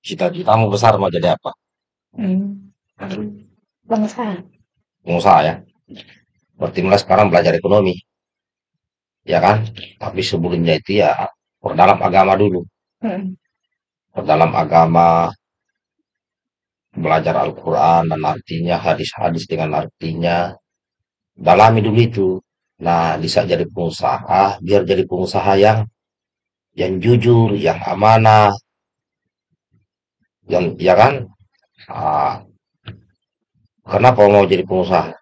Cita-citamu besar mau jadi apa? Hmm. Bangsa. Pengusaha ya. Berarti mulai sekarang belajar ekonomi, ya kan? Tapi sebelumnya itu ya perdalam agama dulu. Hmm. Perdalam agama, belajar Al-Quran dan artinya, hadis-hadis dengan artinya. Dalami dulu itu. Nah, bisa jadi pengusaha, biar jadi pengusaha yang yang jujur, yang amanah, yang ya kan? Ah, kenapa mau jadi pengusaha?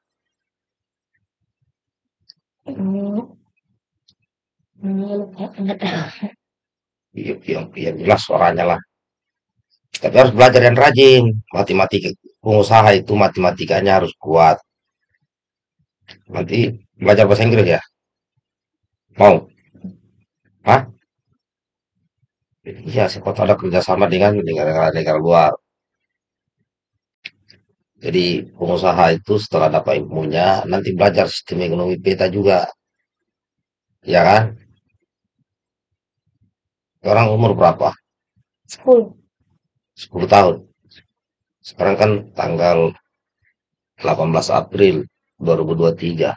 Ya, yang, yang jelas suaranya lah. Tapi harus belajar yang rajin. Matematika pengusaha itu matematikanya harus kuat. Nanti belajar bahasa Inggris ya? Mau? Hah? Iya, siapa ada kerjasama dengan negara-negara luar. Jadi pengusaha itu setelah dapat ilmunya, nanti belajar sistem ekonomi peta juga. Ya kan? Orang umur berapa? Sepuluh. 10 tahun. Sekarang kan tanggal 18 April 2023.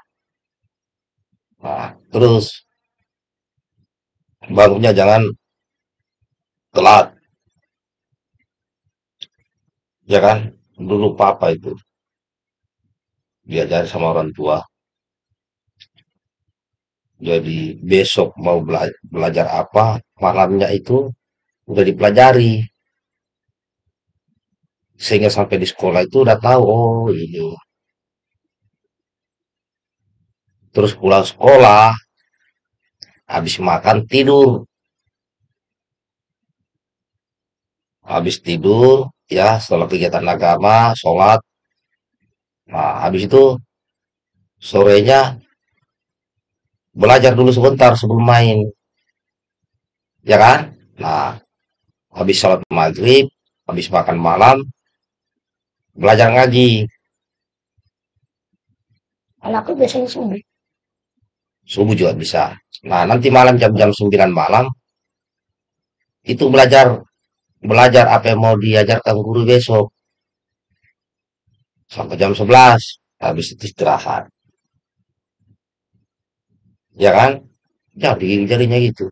Nah, terus bangunnya jangan telat, ya kan? Dulu papa itu diajari sama orang tua. Jadi besok mau bela- belajar apa, malamnya itu udah dipelajari. Sehingga sampai di sekolah itu udah tahu, oh ini. Terus pulang sekolah, habis makan tidur. Habis tidur, ya setelah kegiatan agama, sholat. Nah, habis itu sorenya belajar dulu sebentar sebelum main. Ya kan? Nah, habis sholat maghrib, habis makan malam, belajar ngaji. Kalau aku biasanya subuh. Subuh juga bisa. Nah, nanti malam jam-jam 9 malam, itu belajar belajar apa yang mau diajarkan guru besok. Sampai jam 11. Habis itu istirahat. Ya kan? Ya, jadinya gitu.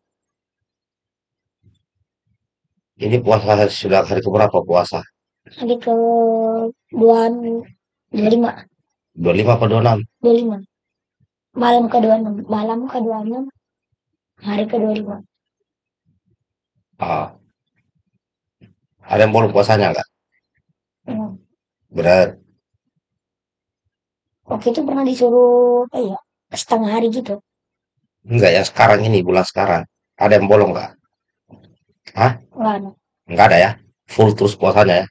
Ini puasa sudah hari keberapa puasa? Hari ke dua dua lima 25 apa 26? dua lima malam ke dua enam malam ke dua enam hari ke dua lima Ah, ada yang bolong puasanya enggak? hmm. Berat. waktu itu pernah disuruh apa ya setengah hari gitu Enggak ya, sekarang ini, bulan sekarang. Ada yang bolong enggak? Hah? nggak ada Enggak ada ya? Full terus puasanya ya?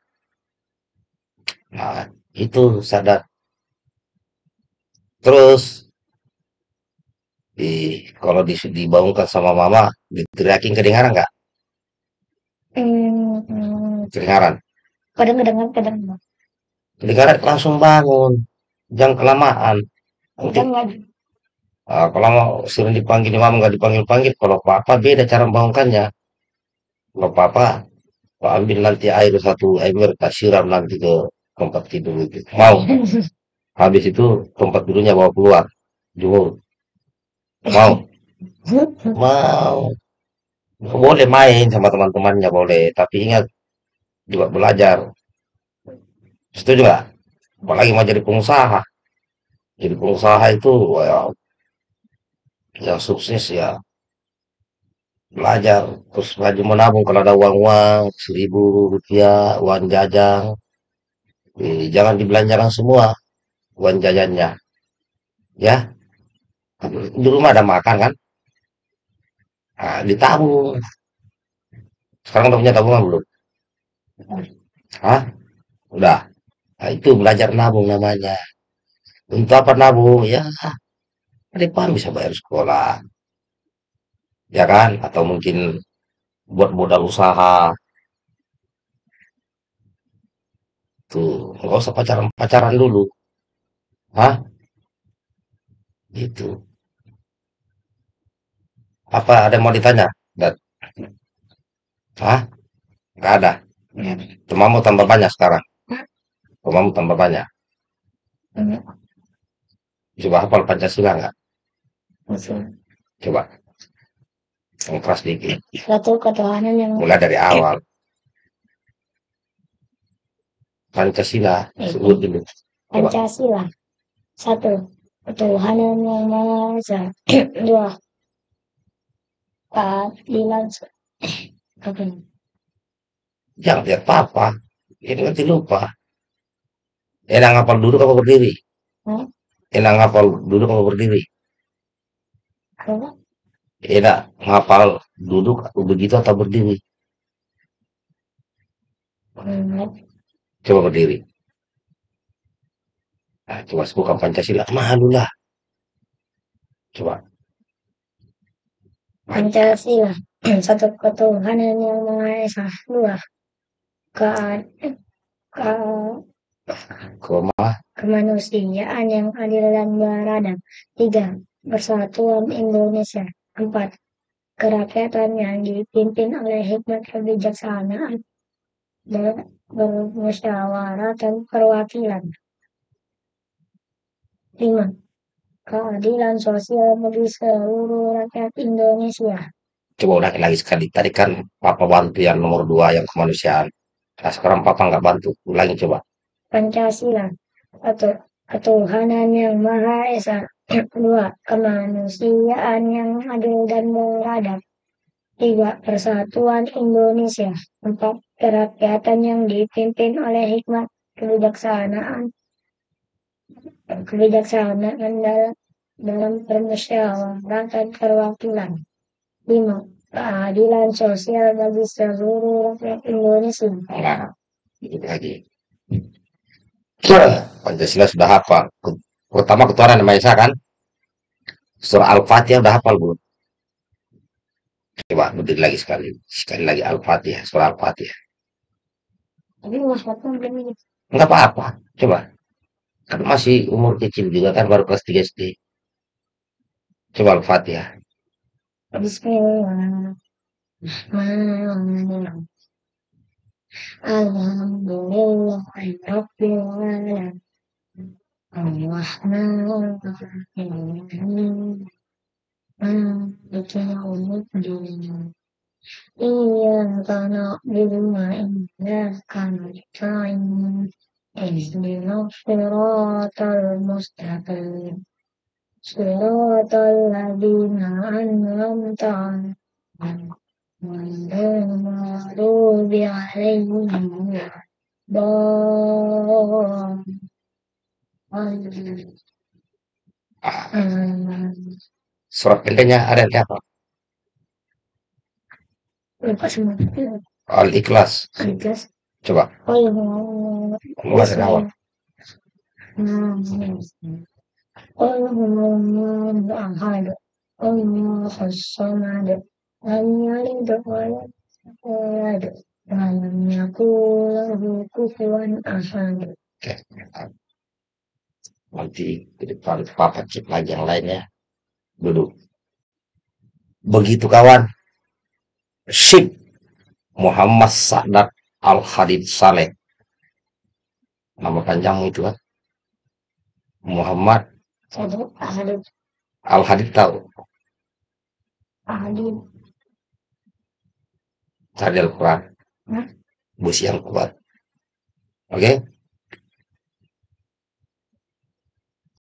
Nah, itu sadar. Terus, di, kalau di, dibangunkan sama mama, diteriakin kedengaran enggak? hmm, hmm. Kedengaran. kadang. Kedengaran langsung bangun. Jangan kelamaan. Kadang nggak ah, kalau mau sering dipanggil mama nggak dipanggil-panggil, kalau papa beda cara membangunkannya. Kalau papa, Pak ambil nanti air satu ember, tak siram nanti ke tempat tidur itu. Mau. Habis itu tempat tidurnya bawa keluar. Jumur. Mau. Mau. Boleh main sama teman-temannya boleh. Tapi ingat juga belajar. Setuju nggak? Apalagi mau jadi pengusaha. Jadi pengusaha itu ya, yang sukses ya belajar. Terus rajin menabung kalau ada uang-uang. Seribu rupiah, uang jajan. Eh, jangan dibelanjakan semua uang jajannya. Ya, di rumah ada makan kan? Nah, ditabung. Sekarang udah punya tabungan belum? Hah? Udah. Nah, itu belajar nabung namanya. Untuk apa nabung? Ya, depan bisa bayar sekolah. Ya kan? Atau mungkin buat modal usaha. Tuh, nggak usah pacaran-pacaran dulu. Hah? Gitu. Apa ada yang mau ditanya? Dan Hah? Nggak ada. Ada. Cuma mau tambah banyak sekarang. Cuma mau tambah banyak. Enggak. Coba hafal Pancasila nggak? Coba. Yang keras dikit. Satu ketuhanan yang Mulai dari awal. Pancasila. Sebut dulu. Coba. Pancasila. Satu, ketuhanan yang Maha Esa. Dua, keadilan. Apa ini? Jangan lihat apa. Ini nanti lupa. Enak ngapal duduk apa berdiri? Hmm? Enak ngapal duduk apa berdiri? Apa? Enak ngapal duduk begitu atau berdiri? Ingat. Coba berdiri. Nah, coba sebutkan Pancasila. Malu lah. Coba. Pancasila. Satu ketuhanan yang Maha Esa. Dua, kead ke Koma. kemanusiaan yang adil dan beradab. Tiga, persatuan Indonesia. Empat, kerakyatan yang dipimpin oleh hikmat kebijaksanaan ber- bermusyawarah dan perwakilan. Lima, keadilan sosial bagi seluruh rakyat Indonesia. Coba ulangi lagi sekali. Tadi kan Papa bantu yang nomor dua yang kemanusiaan. Nah, sekarang Papa nggak bantu. Ulangi coba. Pancasila. Satu, ketuhanan yang Maha Esa. Dua, kemanusiaan yang adil dan beradab. Tiga, persatuan Indonesia. Empat, kerakyatan yang dipimpin oleh hikmat kebijaksanaan. Kebijaksanaan dalam, dalam permusyawarah dan perwakilan. Lima, keadilan sosial bagi seluruh rakyat Indonesia. Nah, itu lagi. Pancasila sudah hafal. Pertama ketuhanan nama Esa kan? Surah Al-Fatihah udah hafal belum? Coba berdiri lagi sekali. Sekali lagi Al-Fatihah. Surah Al-Fatihah. Tapi Mas Fatma belum ini. Enggak apa-apa. Coba. Kan masih umur kecil juga kan baru kelas 3 SD. Coba Al-Fatihah. I'm just feeling, feeling, I'm feeling, I'm feeling, I'm feeling, I'm feeling, I'm feeling, I'm feeling, I'm feeling, even though not doing my best, kind of trying, and it's been off the water most happened. Siratal ladzina an'amta 'alaihim. غير المغضوب عليهم الضالين Surat pendeknya ada yang apa? lupa semua Al-Ikhlas. Ikhlas Coba. oh iya Mulai dari awal. Nanti ke depan Papa cek lagi yang lainnya. Duduk. Begitu kawan. Sip. Muhammad Sadat Al-Hadid Saleh. Nama panjangmu itu kan? Muhammad ahad Al-Hadid tahu. ahad Cari Al-Quran. Hah? Busi yang kuat. Oke?